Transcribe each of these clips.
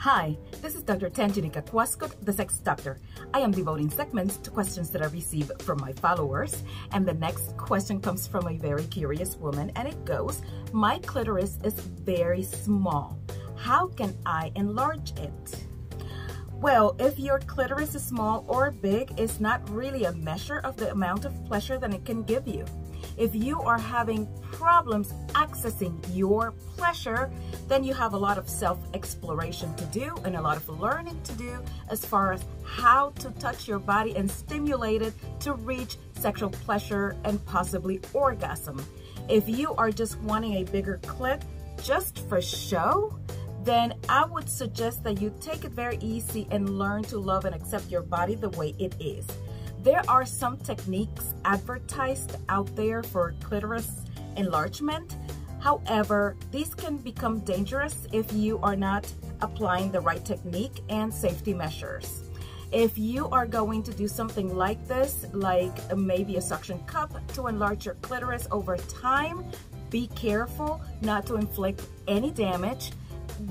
Hi, this is Dr. Tanjanika Kwaskut, the Sex Doctor. I am devoting segments to questions that I receive from my followers. And the next question comes from a very curious woman, and it goes My clitoris is very small. How can I enlarge it? Well, if your clitoris is small or big, it's not really a measure of the amount of pleasure that it can give you. If you are having problems accessing your pleasure, then you have a lot of self-exploration to do and a lot of learning to do as far as how to touch your body and stimulate it to reach sexual pleasure and possibly orgasm. If you are just wanting a bigger clit just for show, then I would suggest that you take it very easy and learn to love and accept your body the way it is. There are some techniques advertised out there for clitoris enlargement. However, these can become dangerous if you are not applying the right technique and safety measures. If you are going to do something like this, like maybe a suction cup to enlarge your clitoris over time, be careful not to inflict any damage.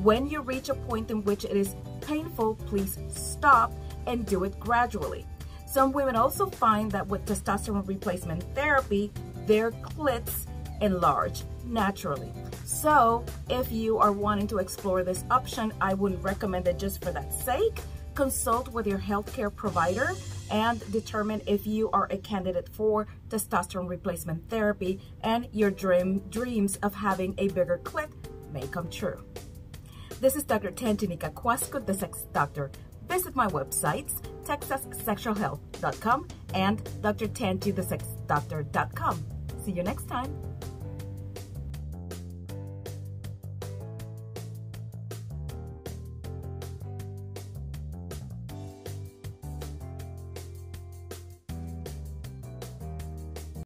When you reach a point in which it is painful, please stop and do it gradually. Some women also find that with testosterone replacement therapy, their clits enlarge naturally. So if you are wanting to explore this option, I wouldn't recommend it just for that sake. Consult with your healthcare provider and determine if you are a candidate for testosterone replacement therapy and your dream dreams of having a bigger clit may come true. This is Dr. Tanjanika Kwaskut, the sex doctor. Visit my websites, texassexualhealth.com and drtanji, the sex doctor.com. See you next time.